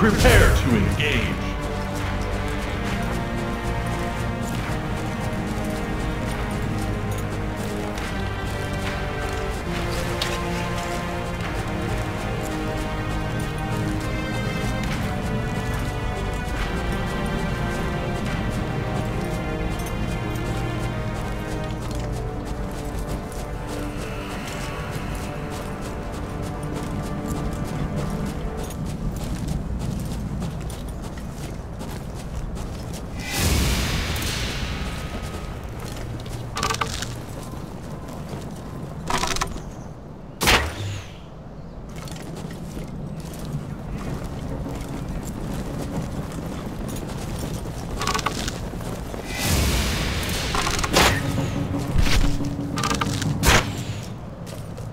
Prepare to engage.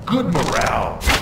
Good morale.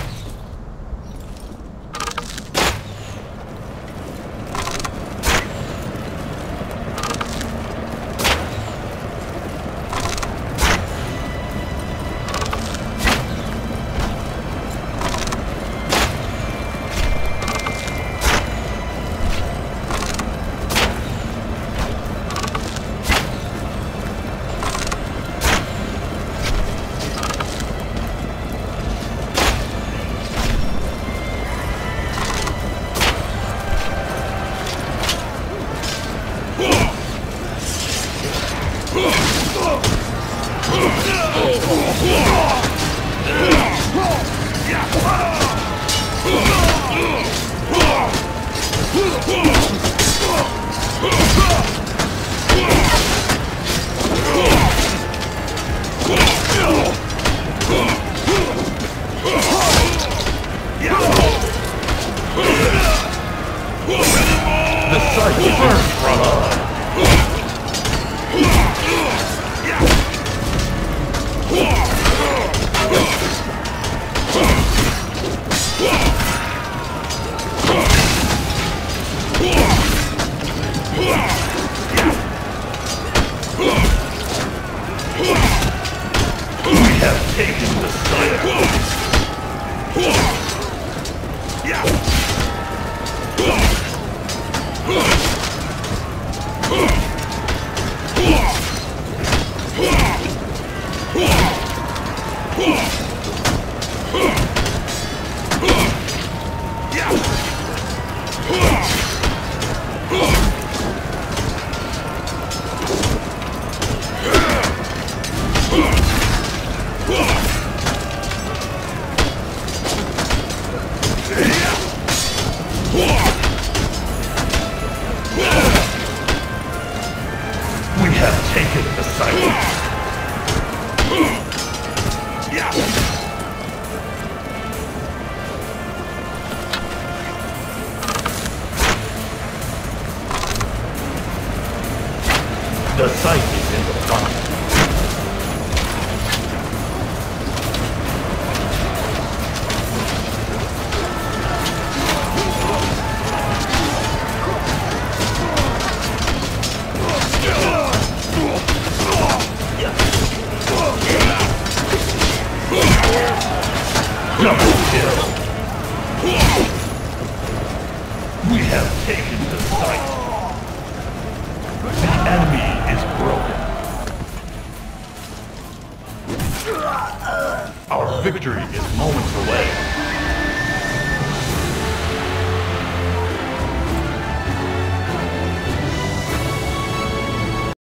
The site burns from us. Taken the site. We The site Double kill. We have taken the site. The enemy is broken. Our victory is moments away.